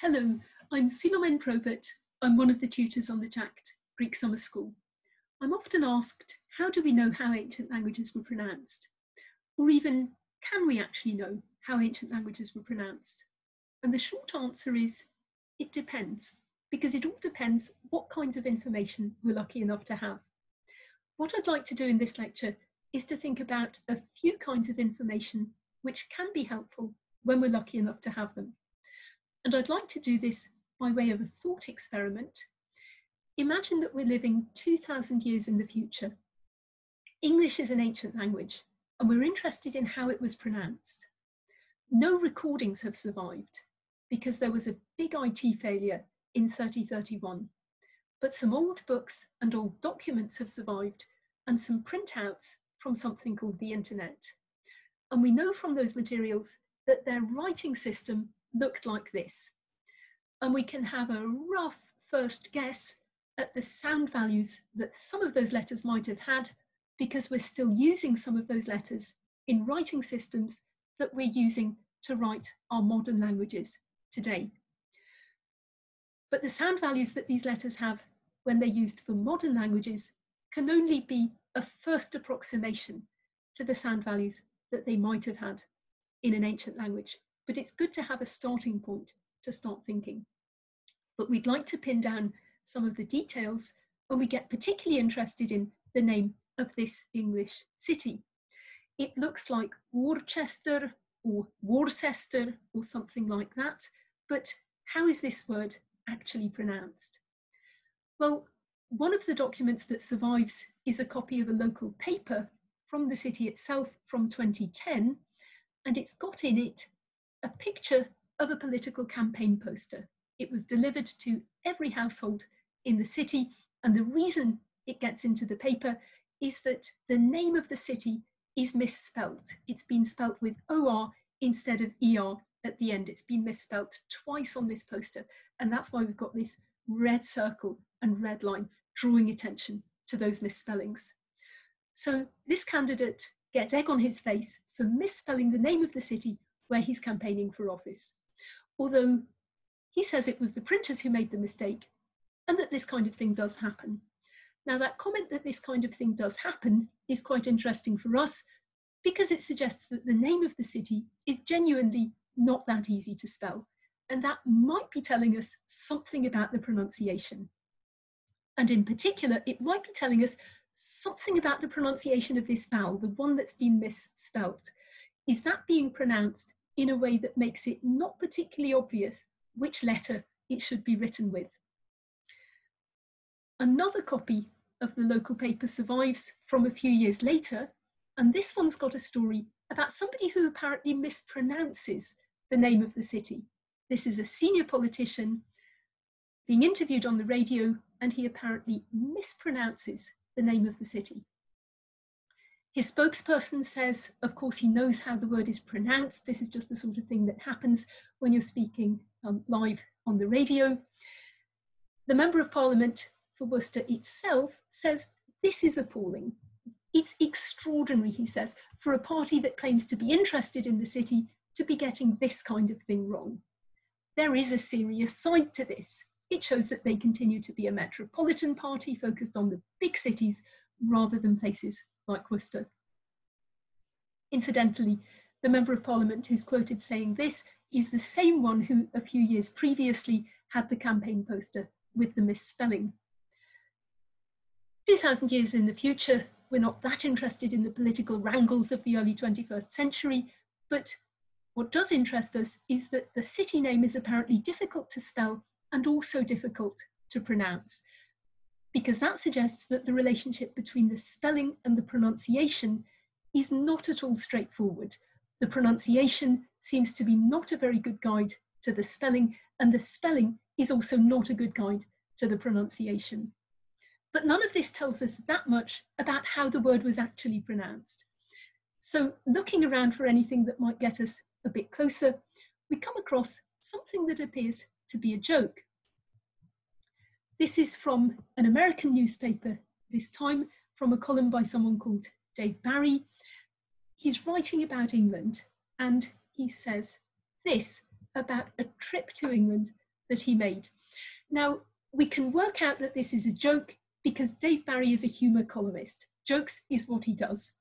Hello, I'm Philomen Probert. I'm one of the tutors on the JACT Greek Summer School. I'm often asked, how do we know how ancient languages were pronounced? Or even, can we actually know how ancient languages were pronounced? And the short answer is, it depends, because it all depends what kinds of information we're lucky enough to have. What I'd like to do in this lecture is to think about a few kinds of information which can be helpful when we're lucky enough to have them. And I'd like to do this by way of a thought experiment. Imagine that we're living 2,000 years in the future. English is an ancient language, and we're interested in how it was pronounced. No recordings have survived because there was a big IT failure in 3031. But some old books and old documents have survived, and some printouts from something called the internet. And we know from those materials that their writing system looked like this. And we can have a rough first guess at the sound values that some of those letters might have had because we're still using some of those letters in writing systems that we're using to write our modern languages today. But the sound values that these letters have when they're used for modern languages can only be a first approximation to the sound values that they might have had in an ancient language but it's good to have a starting point to start thinking. But we'd like to pin down some of the details when we get particularly interested in the name of this English city. It looks like Worcester or Worcester or something like that, but how is this word actually pronounced? Well, one of the documents that survives is a copy of a local paper from the city itself from 2010, and it's got in it a picture of a political campaign poster. It was delivered to every household in the city, and the reason it gets into the paper is that the name of the city is misspelt. It's been spelt with OR instead of ER at the end. It's been misspelt twice on this poster, and that's why we've got this red circle and red line drawing attention to those misspellings. So this candidate gets egg on his face for misspelling the name of the city where he's campaigning for office. Although he says it was the printers who made the mistake and that this kind of thing does happen. Now, that comment that this kind of thing does happen is quite interesting for us because it suggests that the name of the city is genuinely not that easy to spell. And that might be telling us something about the pronunciation. And in particular, it might be telling us something about the pronunciation of this vowel, the one that's been misspelt. Is that being pronounced in a way that makes it not particularly obvious which letter it should be written with. Another copy of the local paper survives from a few years later, and this one's got a story about somebody who apparently mispronounces the name of the city. This is a senior politician being interviewed on the radio, and he apparently mispronounces the name of the city. His spokesperson says, of course, he knows how the word is pronounced. This is just the sort of thing that happens when you're speaking um, live on the radio. The Member of Parliament for Worcester itself says, this is appalling. It's extraordinary, he says, for a party that claims to be interested in the city to be getting this kind of thing wrong. There is a serious side to this. It shows that they continue to be a metropolitan party focused on the big cities rather than places like Worcester. Incidentally, the Member of Parliament who's quoted saying this is the same one who, a few years previously, had the campaign poster with the misspelling. 2,000 years in the future, we're not that interested in the political wrangles of the early 21st century, but what does interest us is that the city name is apparently difficult to spell and also difficult to pronounce because that suggests that the relationship between the spelling and the pronunciation is not at all straightforward. The pronunciation seems to be not a very good guide to the spelling, and the spelling is also not a good guide to the pronunciation. But none of this tells us that much about how the word was actually pronounced. So, looking around for anything that might get us a bit closer, we come across something that appears to be a joke. This is from an American newspaper, this time from a column by someone called Dave Barry. He's writing about England and he says this about a trip to England that he made. Now, we can work out that this is a joke because Dave Barry is a humour columnist. Jokes is what he does.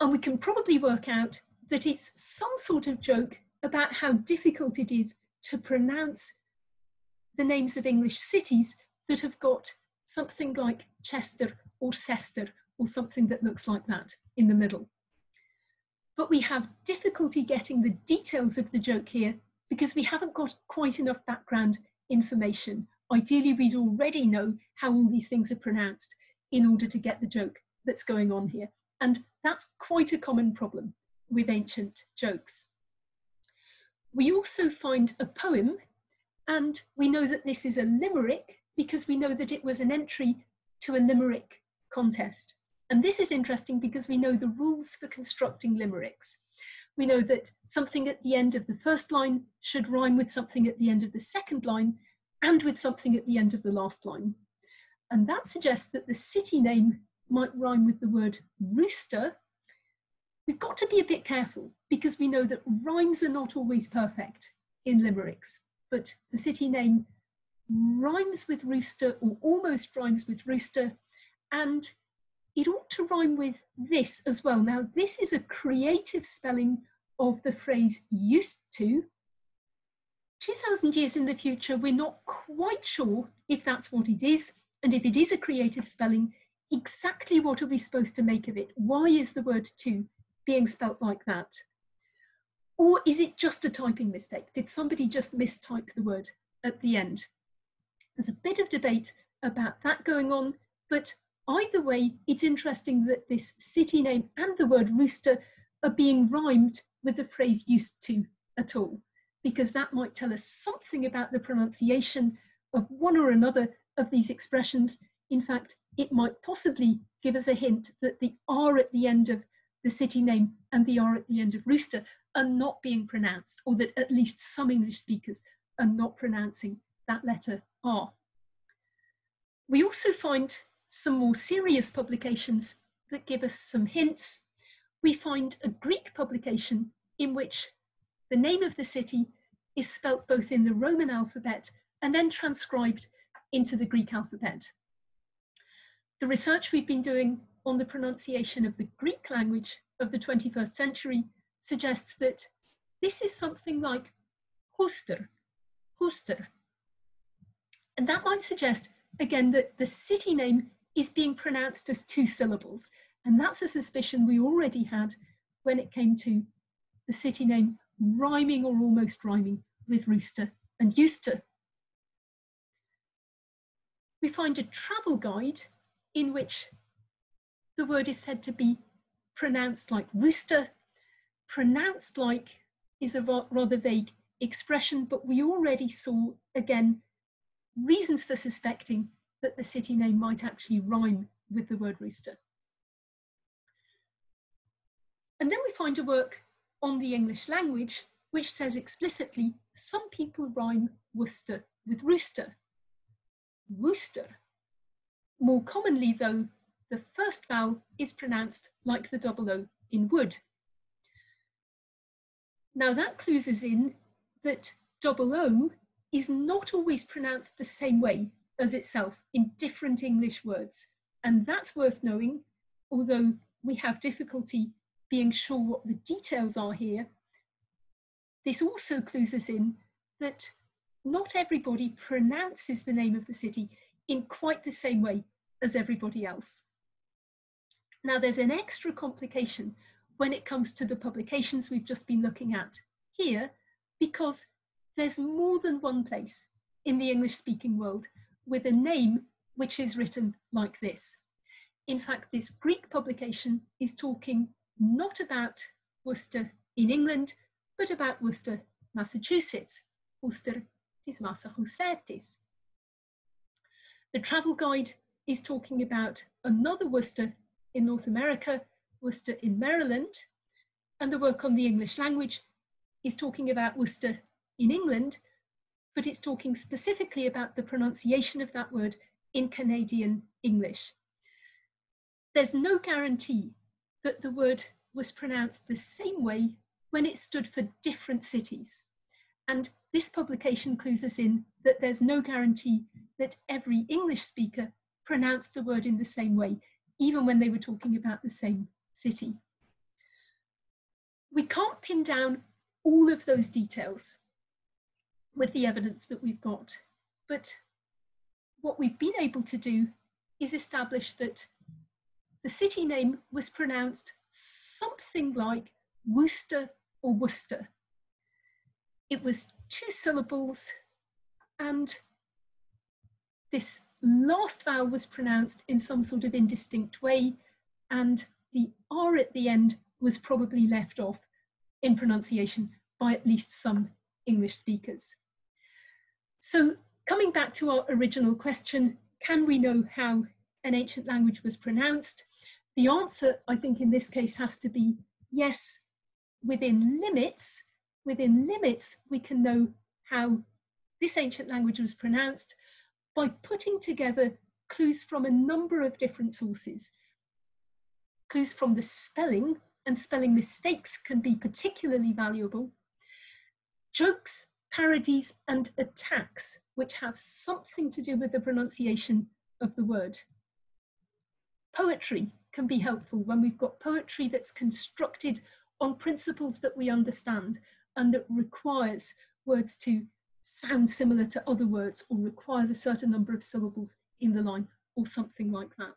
And we can probably work out that it's some sort of joke about how difficult it is to pronounce the names of English cities that have got something like Chester or Cester or something that looks like that in the middle. But we have difficulty getting the details of the joke here because we haven't got quite enough background information. Ideally, we'd already know how all these things are pronounced in order to get the joke that's going on here. And that's quite a common problem with ancient jokes. We also find a poem, and we know that this is a limerick because we know that it was an entry to a limerick contest. And this is interesting because we know the rules for constructing limericks. We know that something at the end of the first line should rhyme with something at the end of the second line and with something at the end of the last line. And that suggests that the city name might rhyme with the word rooster. We've got to be a bit careful because we know that rhymes are not always perfect in limericks, but the city name rhymes with rooster or almost rhymes with rooster and it ought to rhyme with this as well. Now, this is a creative spelling of the phrase used to. 2,000 years in the future, we're not quite sure if that's what it is, and if it is a creative spelling, exactly what are we supposed to make of it? Why is the word to being spelt like that? Or is it just a typing mistake? Did somebody just mistype the word at the end? There's a bit of debate about that going on, but Either way, it's interesting that this city name and the word rooster are being rhymed with the phrase used to at all, because that might tell us something about the pronunciation of one or another of these expressions. In fact, it might possibly give us a hint that the R at the end of the city name and the R at the end of rooster are not being pronounced, or that at least some English speakers are not pronouncing that letter R. We also find some more serious publications that give us some hints, we find a Greek publication in which the name of the city is spelt both in the Roman alphabet and then transcribed into the Greek alphabet. The research we've been doing on the pronunciation of the Greek language of the 21st century suggests that this is something like Huster, Huster. And that might suggest, again, that the city name is being pronounced as two syllables. And that's a suspicion we already had when it came to the city name rhyming or almost rhyming with rooster and to. We find a travel guide in which the word is said to be pronounced like rooster. Pronounced like is a rather vague expression, but we already saw, again, reasons for suspecting that the city name might actually rhyme with the word rooster. And then we find a work on the English language which says explicitly some people rhyme Worcester with rooster. Worcester. More commonly, though, the first vowel is pronounced like the double O in wood. Now that clues us in that double O is not always pronounced the same way as itself in different English words. And that's worth knowing, although we have difficulty being sure what the details are here. This also clues us in that not everybody pronounces the name of the city in quite the same way as everybody else. Now there's an extra complication when it comes to the publications we've just been looking at here, because there's more than one place in the English speaking world with a name which is written like this. In fact, this Greek publication is talking not about Worcester in England, but about Worcester, Massachusetts, Worcester tis Massachusetts. The travel guide is talking about another Worcester in North America, Worcester in Maryland, and the work on the English language is talking about Worcester in England, but it's talking specifically about the pronunciation of that word in Canadian English. There's no guarantee that the word was pronounced the same way when it stood for different cities. And this publication clues us in that there's no guarantee that every English speaker pronounced the word in the same way, even when they were talking about the same city. We can't pin down all of those details with the evidence that we've got, but what we've been able to do is establish that the city name was pronounced something like Worcester or Worcester. It was two syllables and this last vowel was pronounced in some sort of indistinct way and the R at the end was probably left off in pronunciation by at least some English speakers. So coming back to our original question, can we know how an ancient language was pronounced? The answer, I think, in this case has to be yes, within limits. Within limits, we can know how this ancient language was pronounced by putting together clues from a number of different sources. Clues from the spelling, and spelling mistakes can be particularly valuable. Jokes, parodies, and attacks, which have something to do with the pronunciation of the word. Poetry can be helpful when we've got poetry that's constructed on principles that we understand and that requires words to sound similar to other words or requires a certain number of syllables in the line or something like that.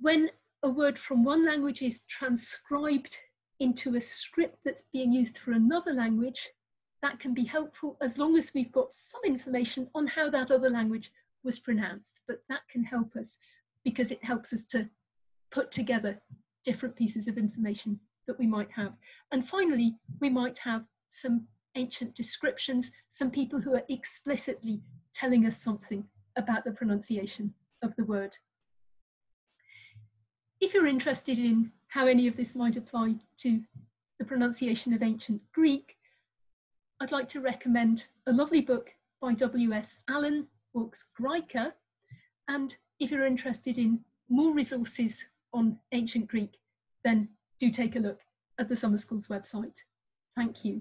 When a word from one language is transcribed into a script that's being used for another language, that can be helpful as long as we've got some information on how that other language was pronounced. But that can help us because it helps us to put together different pieces of information that we might have. And finally, we might have some ancient descriptions, some people who are explicitly telling us something about the pronunciation of the word. If you're interested in how any of this might apply to the pronunciation of ancient Greek, I'd like to recommend a lovely book by W.S. Allen, Vox Graeca, and if you're interested in more resources on ancient Greek, then do take a look at the Summer School's website. Thank you.